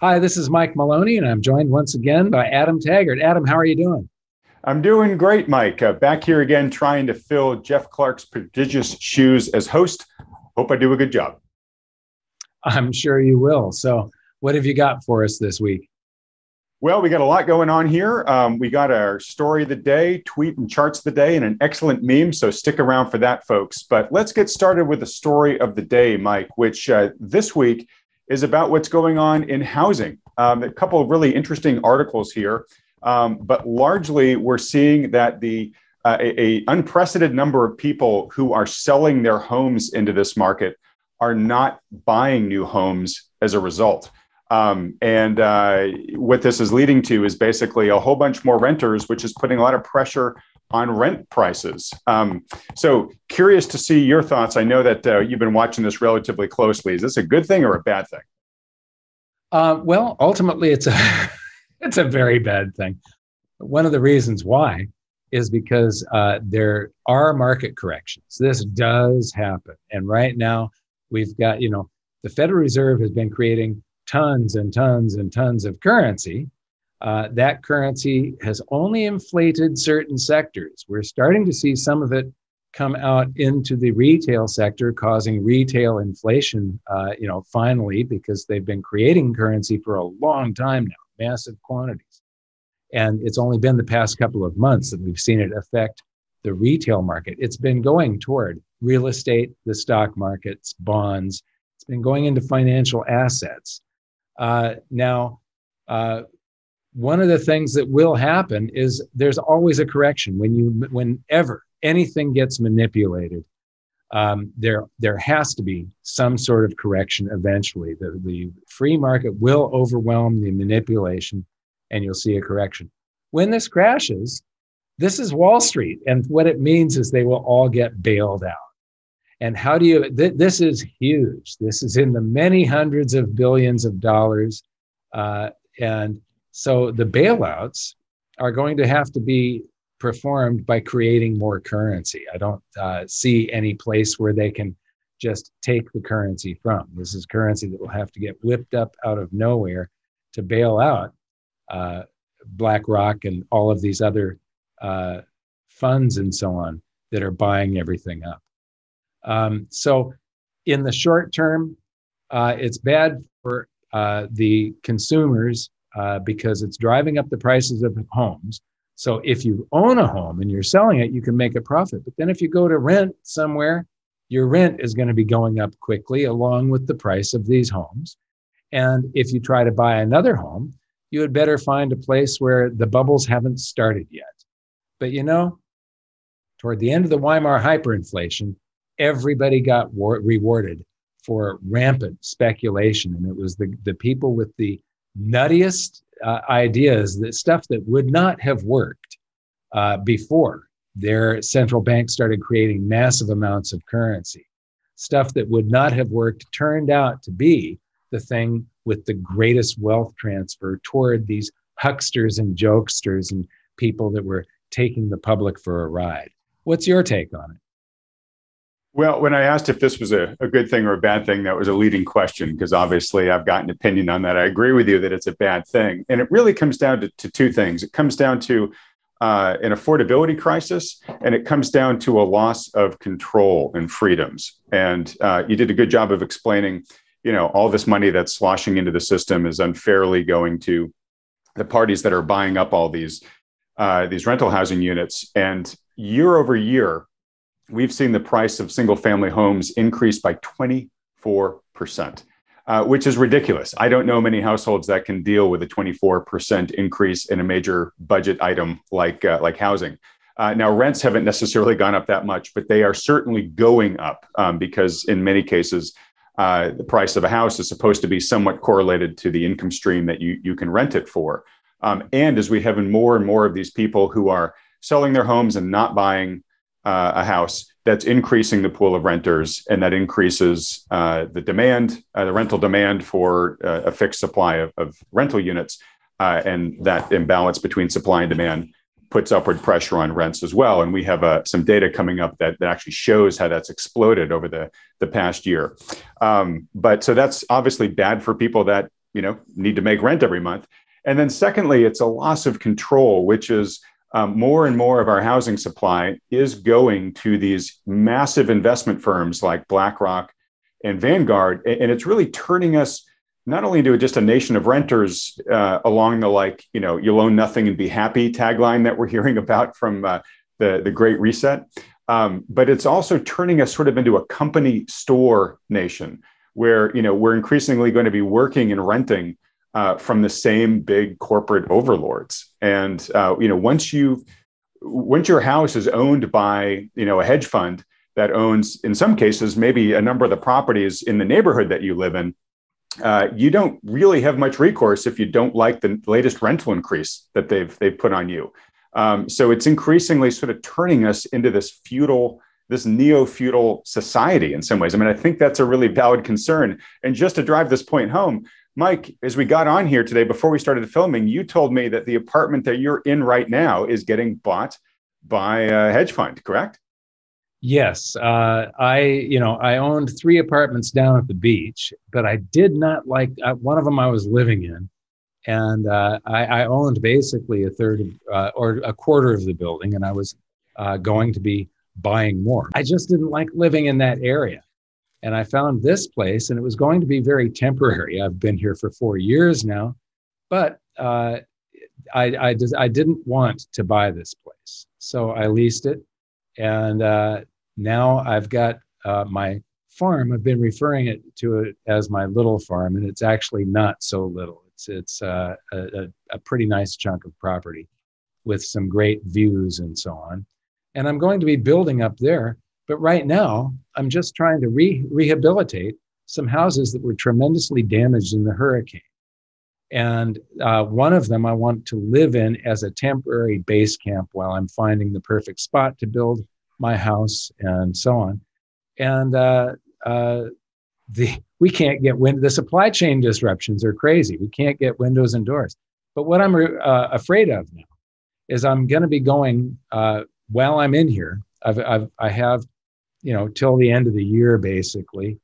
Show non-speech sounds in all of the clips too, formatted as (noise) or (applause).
Hi, this is Mike Maloney, and I'm joined once again by Adam Taggart. Adam, how are you doing? I'm doing great, Mike. Uh, back here again, trying to fill Jeff Clark's prodigious shoes as host. Hope I do a good job. I'm sure you will. So, what have you got for us this week? Well, we got a lot going on here. Um, we got our story of the day, tweet and charts of the day, and an excellent meme. So stick around for that, folks. But let's get started with the story of the day, Mike, which uh, this week is about what's going on in housing. Um, a couple of really interesting articles here, um, but largely we're seeing that the uh, a, a, unprecedented number of people who are selling their homes into this market are not buying new homes as a result. Um, and uh, what this is leading to is basically a whole bunch more renters, which is putting a lot of pressure on rent prices. Um, so, curious to see your thoughts. I know that uh, you've been watching this relatively closely. Is this a good thing or a bad thing? Uh, well, ultimately, it's a (laughs) it's a very bad thing. One of the reasons why is because uh, there are market corrections. This does happen, and right now we've got you know the Federal Reserve has been creating tons and tons and tons of currency uh, that currency has only inflated certain sectors. We're starting to see some of it come out into the retail sector, causing retail inflation. Uh, you know, finally, because they've been creating currency for a long time now, massive quantities, and it's only been the past couple of months that we've seen it affect the retail market. It's been going toward real estate, the stock markets, bonds. It's been going into financial assets. Uh, now, uh, one of the things that will happen is there's always a correction. When you whenever anything gets manipulated um, there there has to be some sort of correction eventually. The, the free market will overwhelm the manipulation and you'll see a correction. When this crashes this is wall street and what it means is they will all get bailed out. And how do you th- this is huge. This is in the many hundreds of billions of dollars uh, and so the bailouts are going to have to be performed by creating more currency. I don't uh, see any place where they can just take the currency from. This is currency that will have to get whipped up out of nowhere to bail out uh, BlackRock and all of these other uh, funds and so on that are buying everything up. Um, so, in the short term, uh, it's bad for uh, the consumers uh, because it's driving up the prices of homes. So if you own a home and you're selling it, you can make a profit. But then if you go to rent somewhere, your rent is going to be going up quickly along with the price of these homes. And if you try to buy another home, you had better find a place where the bubbles haven't started yet. But you know, toward the end of the Weimar hyperinflation, everybody got war- rewarded for rampant speculation. And it was the, the people with the nuttiest uh, ideas, that stuff that would not have worked uh, before their central bank started creating massive amounts of currency. Stuff that would not have worked turned out to be the thing with the greatest wealth transfer toward these hucksters and jokesters and people that were taking the public for a ride. What's your take on it? Well, when I asked if this was a, a good thing or a bad thing, that was a leading question because obviously I've got an opinion on that. I agree with you that it's a bad thing. And it really comes down to, to two things it comes down to uh, an affordability crisis, and it comes down to a loss of control and freedoms. And uh, you did a good job of explaining, you know, all this money that's sloshing into the system is unfairly going to the parties that are buying up all these uh, these rental housing units. And year over year, we've seen the price of single family homes increase by 24%, uh, which is ridiculous. I don't know many households that can deal with a 24% increase in a major budget item like, uh, like housing. Uh, now, rents haven't necessarily gone up that much, but they are certainly going up um, because, in many cases, uh, the price of a house is supposed to be somewhat correlated to the income stream that you, you can rent it for. Um, and as we have in more and more of these people who are selling their homes and not buying uh, a house, that's increasing the pool of renters, and that increases uh, the demand, uh, the rental demand for uh, a fixed supply of, of rental units, uh, and that imbalance between supply and demand puts upward pressure on rents as well. And we have uh, some data coming up that, that actually shows how that's exploded over the, the past year. Um, but so that's obviously bad for people that you know need to make rent every month. And then secondly, it's a loss of control, which is um, more and more of our housing supply is going to these massive investment firms like BlackRock and Vanguard, and it's really turning us not only into just a nation of renters uh, along the like you know you'll own nothing and be happy tagline that we're (laughs) hearing about from uh, the the Great Reset, um, but it's also turning us sort of into a company store nation where you know we're increasingly going to be working and renting uh, from the same big corporate overlords. And uh, you know, once you once your house is owned by you know a hedge fund that owns, in some cases, maybe a number of the properties in the neighborhood that you live in, uh, you don't really have much recourse if you don't like the latest rental increase that they've they've put on you. Um, so it's increasingly sort of turning us into this feudal, this neo-feudal society in some ways. I mean, I think that's a really valid concern. And just to drive this point home, Mike, as we got on here today, before we started the filming, you told me that the apartment that you're in right now is getting bought by a hedge fund, correct? Yes, uh, I you know I owned three apartments down at the beach, but I did not like uh, one of them I was living in, and uh, I, I, owned basically a third of, uh, or a quarter of the building, and I was uh, going to be buying more. I just didn't like living in that area. And I found this place, and it was going to be very temporary. I've been here for four years now, but uh, I, I, just, I didn't want to buy this place. So I leased it. And uh, now I've got uh, my farm. I've been referring it to it as my little farm, and it's actually not so little. It's, it's uh, a, a pretty nice chunk of property with some great views and so on. And I'm going to be building up there but right now, I'm just trying to re- rehabilitate some houses that were tremendously damaged in the hurricane. And uh, one of them I want to live in as a temporary base camp while I'm finding the perfect spot to build my house and so on. And uh, uh, the we can't get wind. The supply chain disruptions are crazy. We can't get windows and doors. But what I'm uh, afraid of now is I'm going to be going uh, while I'm in here. I've, I've I have you know, till the end of the year, basically.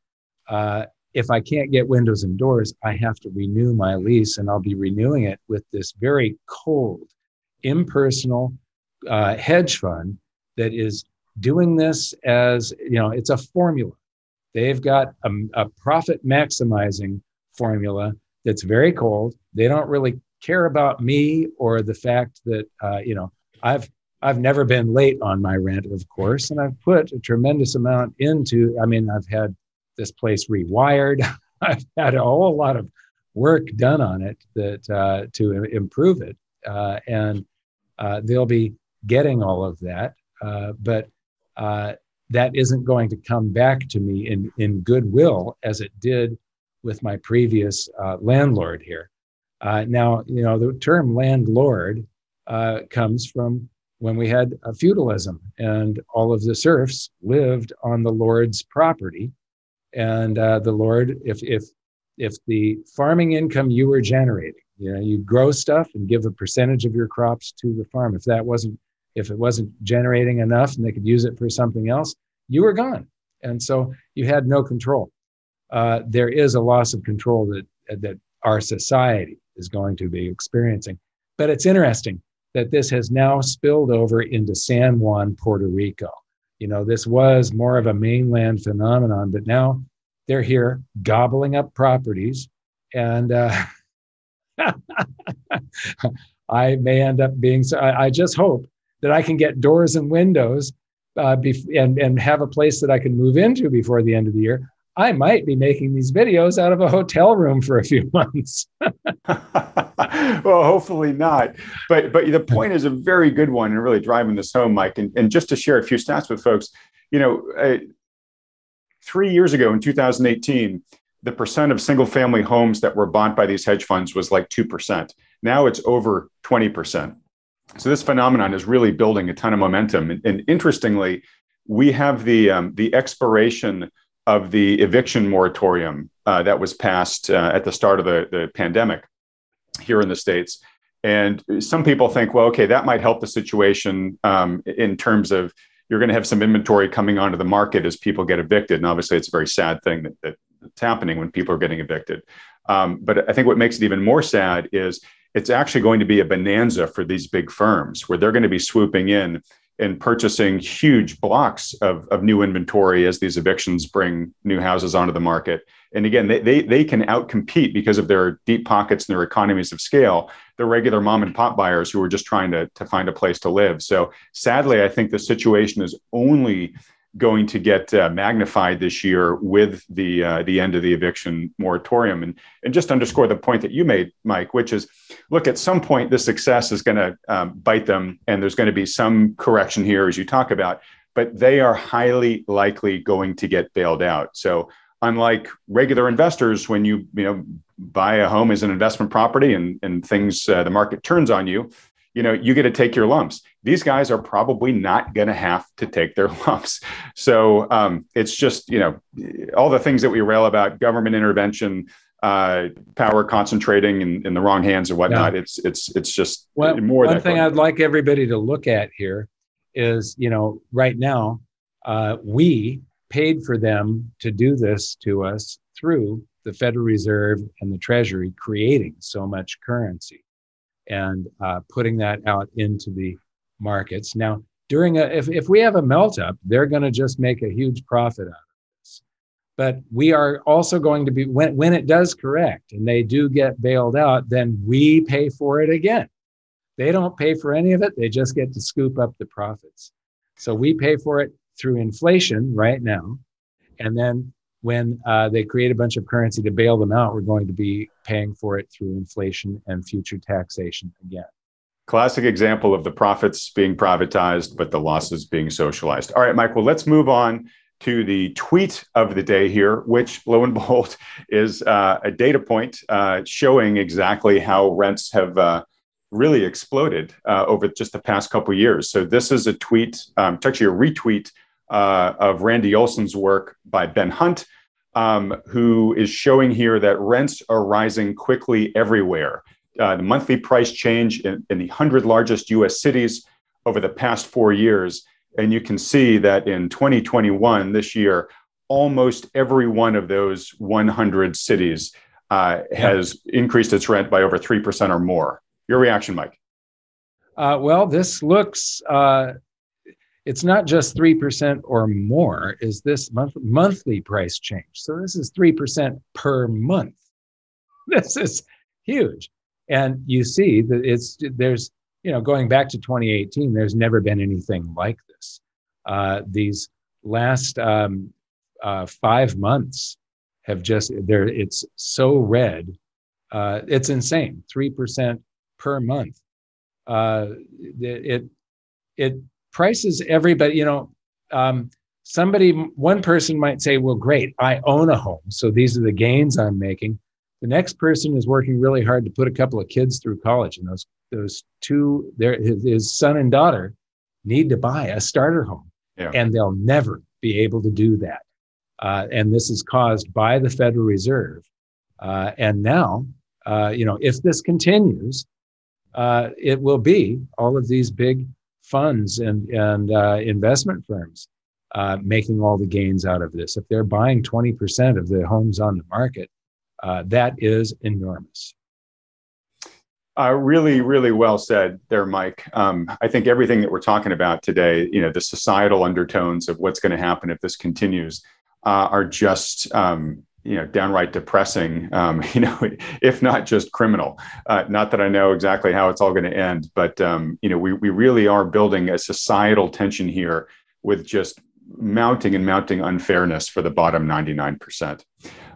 Uh, if I can't get windows and doors, I have to renew my lease, and I'll be renewing it with this very cold, impersonal uh, hedge fund that is doing this as you know, it's a formula. They've got a, a profit maximizing formula that's very cold. They don't really care about me or the fact that uh, you know I've I've never been late on my rent, of course, and I've put a tremendous amount into. I mean, I've had this place rewired. (laughs) I've had a whole lot of work done on it that uh, to improve it, uh, and uh, they'll be getting all of that. Uh, but uh, that isn't going to come back to me in in goodwill as it did with my previous uh, landlord here. now, you know, the term landlord comes from when we had feudalism and all of the serfs lived on the lord's property. And uh, the lord if if if the farming income you were generating you know you grow stuff and give a percentage of your crops to the farm. If that wasn't if it wasn't generating enough and they could use it for something else you were gone. And so you had no control. Uh, there is a loss of control that that our society is going to be experiencing. But it's interesting that this has now spilled over into San Juan, Puerto Rico. You know, this was more of a mainland phenomenon, but now they're here gobbling up properties. And uh, (laughs) I may end up being so. I, I, just hope that I can get doors and windows uh, bef- and, and have a place that I can move into before the end of the year. I might be making these videos out of a hotel room for a few (laughs) months. (laughs) (laughs) well, hopefully not. But but the point is a very good one and really driving this home, Mike. And, and just to share a few stats with folks, you know, uh, three years ago in 2018, the percent of single family homes that were bought by these hedge funds was like 2%. Now it's over 20%. So this phenomenon is really building a ton of momentum. And, and interestingly, we have the um, the expiration of the eviction moratorium uh, that was passed uh, at the start of the, the pandemic here in the States. And some people think, well, okay, that might help the situation um, in terms of you're going to have some inventory coming onto the market as people get evicted. And obviously, it's a very sad thing that, that that's happening when people are getting evicted. Um, but I think what makes it even more sad is it's actually going to be a bonanza for these big firms where they're going to be swooping in and purchasing huge blocks of, of new inventory as these evictions bring new houses onto the market. And again, they, they, they can outcompete because of their deep pockets and their economies of scale, the regular mom and pop buyers who are just trying to, to find a place to live. So sadly, I think the situation is only going to get uh, magnified this year with the uh, the end of the eviction moratorium. And and just underscore the point that you made, Mike, which is, look, at some point the success is going to um, bite them, and there's going to be some correction here, as you talk about. But they are highly likely going to get bailed out. So unlike regular investors, when you you know buy a home as an investment property and and things uh, the market turns on you, you know you get to take your lumps. These guys are probably not going to have to take their (laughs) lumps. So um, it's just you know all the things that we rail about government intervention uh, power concentrating in, in, the wrong hands or whatnot yeah. it's it's it's just well, more one thing i'd like everybody to look at here is you know right now uh, we paid for them to do this to us through the federal reserve and the treasury creating so much currency and uh, putting that out into the markets. Now, during a if, if we have a melt up, they're going to just make a huge profit out of this. But we are also going to be when when it does correct and they do get bailed out, then we pay for it again. They don't pay for any of it; they just get to scoop up the profits. So we pay for it through inflation right now, and then when uh, they create a bunch of currency to bail them out, we're going to be paying for it through inflation and future taxation again. Classic example of the profits being privatized, but the losses being socialized. All right, Mike, well, let's move on to the tweet of the day here, which lo and behold (laughs) is uh, a data point uh, showing exactly how rents have uh, really exploded uh, over just the past couple years. So this is a tweet, um, it's actually a retweet uh, of Randy Olson's work by Ben Hunt, um, who is showing here that rents are rising quickly everywhere. Uh, the monthly price change in, in the 100 largest US cities over the past four years. And you can see that in 2021, this year, almost every one of those 100 cities uh, has increased its rent by over 3% or more. Your reaction, Mike? Uh, well, this looks uh, it's not just 3% or more is this month, monthly price change. So this is 3% per month. (laughs) This is huge. And you see that it's there's you know going back to 2018 there's never been anything like this. Uh, these last um, uh, five months have just there it's so red. Uh, it's insane. 3% per month. Uh, it it prices everybody, you know, um, somebody, one person might say, well, great, I own a home. So these are the gains I'm making. The next person is working really hard to put a couple of kids through college. And those, those two, their, his, his son and daughter need to buy a starter home. Yeah. And they'll never be able to do that. Uh, and this is caused by the Federal Reserve. Uh, and now, uh, you know, if this continues, uh, it will be all of these big funds and, and uh, investment firms uh, making all the gains out of this. If they're buying 20% of the homes on the market, uh, that is enormous. Uh, really, really well said there, Mike. Um, I think everything that we're talking about today, you know, the societal undertones of what's going to happen if this continues, uh, are just um, you know downright depressing um, (laughs) you know if not just criminal. Uh, not that i know exactly how it's all going to end but um, you know we, we really are building a societal tension here with just mounting and mounting unfairness for the bottom 99%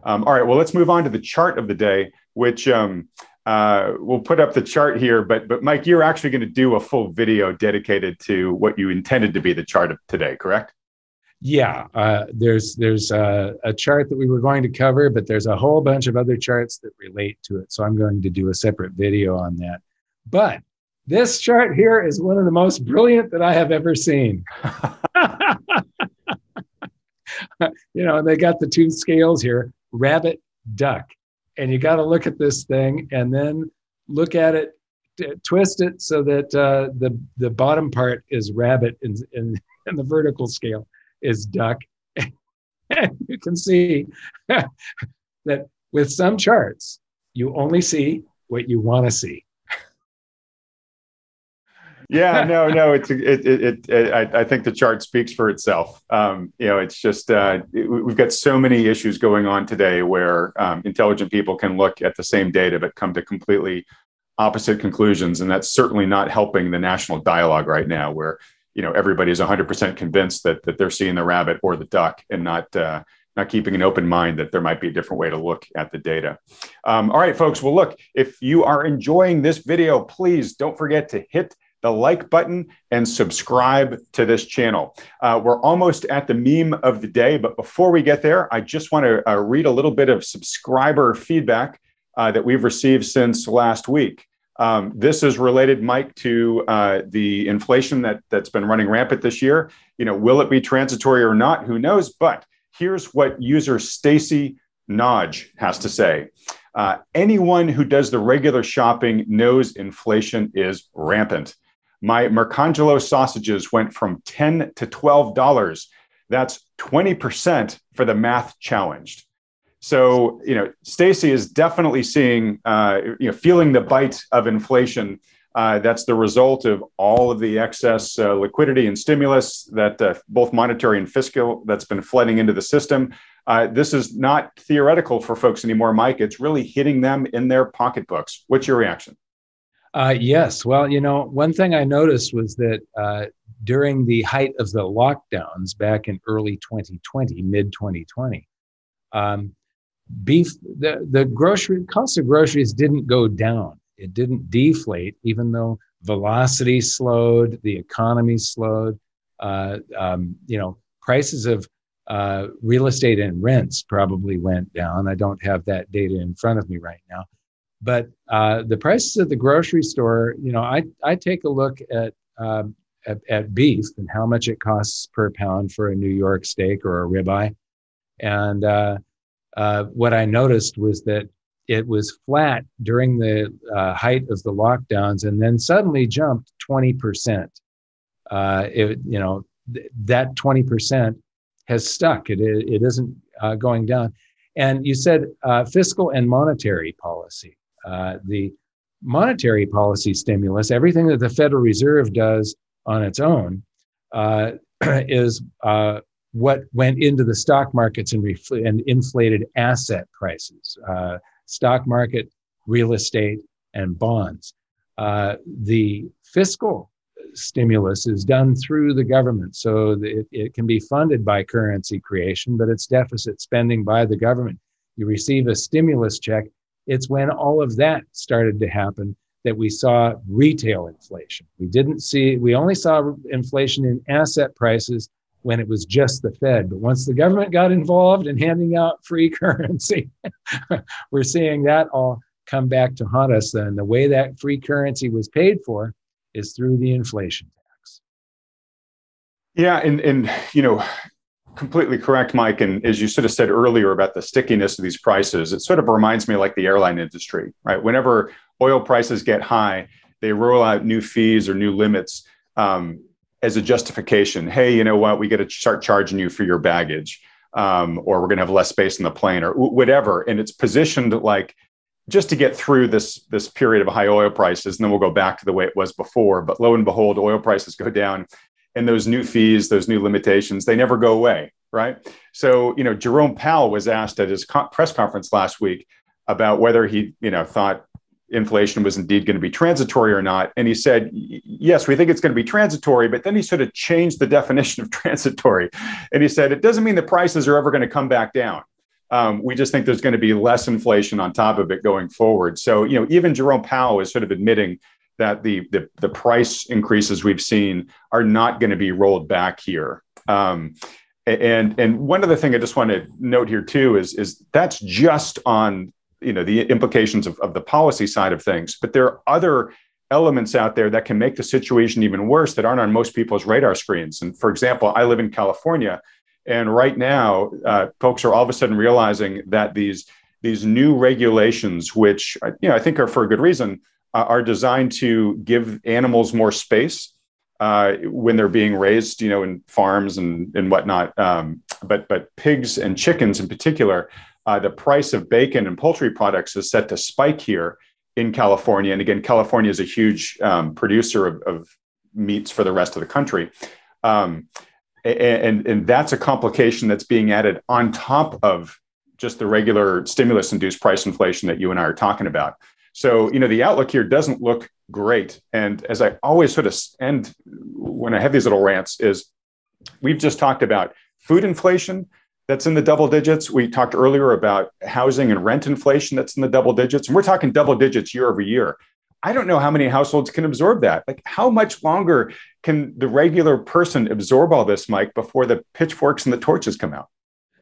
um, all right well let's move on to the chart of the day which um, uh, we'll put up the chart here but but mike you're actually going to do a full video dedicated to what you intended to be the chart of today correct yeah, uh, there's there's a, a, chart that we were going to cover, but there's a whole bunch of other charts that relate to it. So I'm going to do a separate video on that. But this chart here is one of the most brilliant that I have ever seen. (laughs) you know, they got the two scales here: rabbit, duck, and you got to look at this thing and then look at it, t- twist it so that uh, the the bottom part is rabbit in, in, (laughs) in the vertical scale is duck. (laughs) and you can see (laughs) that with some charts, you only see what you want to see. yeah, no, no, it's it, it, it, it I, I, think the chart speaks for itself. Um, you know, it's just uh, we've got so many issues going on today where um, intelligent people can look at the same data but come to completely opposite conclusions, and that's certainly not helping the national dialogue right now, where you know everybody's 100% convinced that that they're seeing the rabbit or the duck, and not uh, not keeping an open mind that there might be a different way to look at the data. Um, all right, folks. Well, look, if you are enjoying this video, please don't forget to hit the like button and subscribe to this channel. Uh, we're almost at the meme of the day, but before we get there, I just want to uh, read a little bit of subscriber feedback uh, that we've received since last week. Um, this is related, Mike, to uh, the inflation that that's been running rampant this year. You know, will it be transitory or not? Who knows? But here's what user Stacy Nodge has to say. Uh, anyone who does the regular shopping knows inflation is rampant. My Marcangelo sausages went from 10 to $12. That's 20% for the math challenged. So, you know, Stacy is definitely seeing, uh, you know, feeling the bite of inflation. Uh, that's the result of all of the excess uh, liquidity and stimulus that uh, both monetary and fiscal that's been flooding into the system. Uh, this is not theoretical for folks anymore, Mike. It's really hitting them in their pocketbooks. What's your reaction? Uh, yes. Well, you know, one thing I noticed was that during the height of the lockdowns back in early 2020, mid 2020, um, beef, the, the grocery cost of groceries didn't go down. It didn't deflate, even though velocity slowed, the economy slowed. Uh, um, you know, prices of uh, real estate and rents probably went down. I don't have that data in front of me right now. But uh, the prices at the grocery store, you know, I, I take a look at, um, at, at beef and how much it costs per pound for a New York steak or a ribeye. And uh, uh, what I noticed was that it was flat during the uh, height of the lockdowns and then suddenly jumped 20%. Uh, it, you know, th- that 20% has stuck. It, it isn't uh, going down. And you said fiscal and monetary policy. Uh, the monetary policy stimulus, everything that the Federal Reserve does on its own, uh, (clears throat) is uh, what went into the stock markets and, refl- and inflated asset prices, uh, stock market, real estate, and bonds. Uh, the fiscal stimulus is done through the government, so it, it can be funded by currency creation, but it's deficit spending by the government. You receive a stimulus check it's when all of that started to happen that we saw retail inflation. We didn't see, we only saw inflation in asset prices when it was just the Fed. But once the government got involved in handing out free (laughs) currency, we're seeing that all come back to haunt us. And the way that free currency was paid for is through the inflation tax. Yeah, and and you know, completely correct, Mike. And as you sort of said earlier about the stickiness of these prices, it sort of reminds me like the airline industry, right? Whenever oil prices get high, they roll out new fees or new limits um, as a justification. Hey, you know what? We got to start charging you for your baggage, um, or we're going to have less space in the plane, or whatever. And it's positioned like just to get through this this period of high oil prices, and then we'll go back to the way it was before. But lo and behold, oil prices go down, and those new fees, those new limitations, they never go away, right? So, you know, Jerome Powell was asked at his co- press conference last week about whether he, you know, thought inflation was indeed going to be transitory or not. And he said, yes, we think it's going to be transitory, but then he sort of changed the (laughs) definition of transitory. And he said, it doesn't mean the prices are ever going to come back down. Um, we just think there's going to be less inflation on top of it going forward. So, you know, even Jerome Powell is sort of admitting that the, the, the price increases we've seen are not going to be rolled back here. Um, and and one other thing I just want to note here too is is that's just on you know the implications of, of the policy side of things, but there are other elements out there that can make the situation even worse that aren't on most people's radar screens. And for example, I live in California, and right now, uh, folks are all of a sudden realizing that these these new regulations, which you know I think are for a good reason, uh, are designed to give animals more space uh, when they're being raised, you know, in farms and and whatnot. Um, but but pigs and chickens in particular, uh, the price of bacon and poultry products is set to spike here in California. And again, California is a huge um, producer of, of, meats for the rest of the country. Um, and, and that's a complication that's being added on top of just the regular stimulus induced price inflation that you and I are talking about. So, you know, the outlook here doesn't look great. And as I always sort of end when I have these little rants, is we've just talked about food inflation that's in the double digits. We talked earlier about housing and rent inflation that's in the double digits. And we're talking double digits year over year. I don't know how many households can absorb that. Like, how much longer can the regular person absorb all this, Mike, before the pitchforks and the torches come out?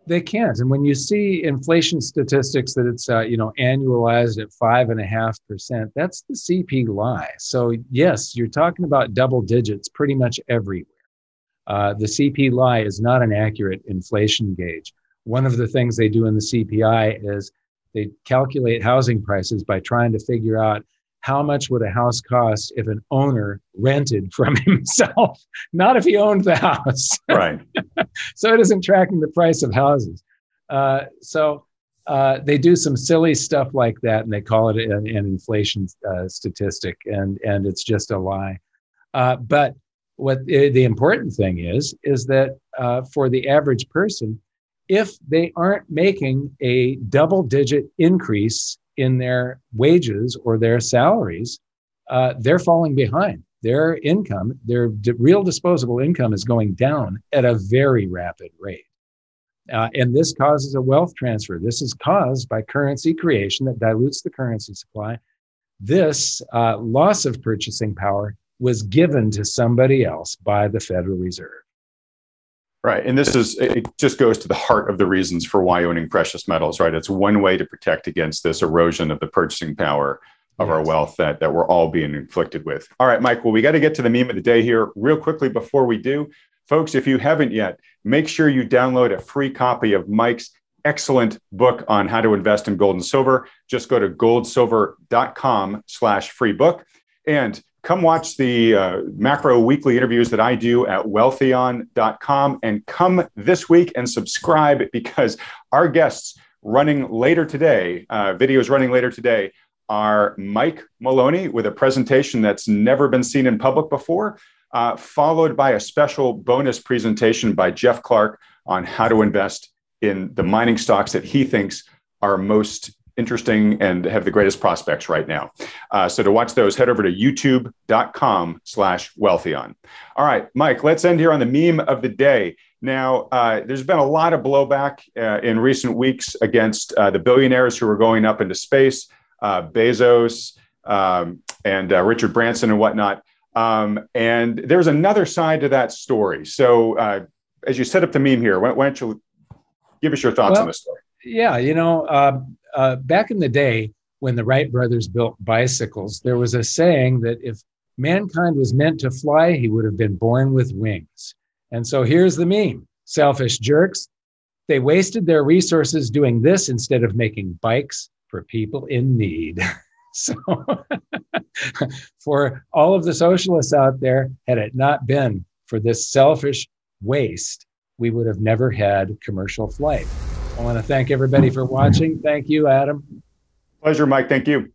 They can't. And when you see inflation statistics that it's uh, you know annualized at five and a half percent, that's the CPI. So yes, you're talking about double digits pretty much everywhere. Uh, the CPI is not an accurate inflation gauge. One of the things they do in the CPI is they calculate housing prices by trying to figure out how much would a house cost if an owner rented from (laughs) himself, not if he owned the house. (laughs) Right. so it isn't tracking the price of houses. Uh, so uh, they do some silly stuff like that, and they call it an, an inflation uh, statistic, and and it's just a lie. Uh, but what the, important thing is is that uh, for the average person, if they aren't making a double-digit increase in their wages or their salaries, uh, they're falling behind. Their income, their d- real disposable income is going down at a very rapid rate. Uh, and this causes a wealth transfer. This is caused by currency creation that dilutes the currency supply. This uh, loss of purchasing power was given to somebody else by the Federal Reserve. Right. And this is, it just goes to the heart of the reasons for why owning precious metals, right? It's one way to protect against this erosion of the purchasing power of yes. our wealth that, that we're all being inflicted with. All right, Mike, well, we got to get to the meme of the day here real quickly before we do. Folks, if you haven't yet, make sure you download a free copy of Mike's excellent book on how to invest in gold and silver. Just go to goldsilver.com slash free book. And come watch the uh, macro weekly interviews that I do at wealthion.com and come this week and subscribe because our guests running later today, uh, videos running later today, are Mike Maloney with a presentation that's never been seen in public before, uh, followed by a special bonus presentation by Jeff Clark on how to invest in the mining stocks that he thinks are most interesting and have the greatest prospects right now. Uh, so to watch those, head over to youtube.com slash wealthion. All right, Mike, let's end here on the meme of the day. Now, uh, there's been a lot of blowback uh, in recent weeks against uh, the billionaires who are going up into space, uh, Bezos um, and uh, Richard Branson and whatnot. Um, and there's another side to that story. So as you set up the meme here, why, why don't you give us your thoughts well, on this story? Yeah, you know, uh, back in the day when the Wright brothers built bicycles, there was a saying that if mankind was meant to fly, he would have been born with wings. And so here's the meme selfish jerks. They wasted their resources doing this instead of making bikes for people in need. (laughs) so, (laughs) for all of the socialists out there, had it not been for this selfish waste, we would have never had commercial flight. I want to thank everybody for watching. Thank you, Adam. Pleasure, Mike. Thank you.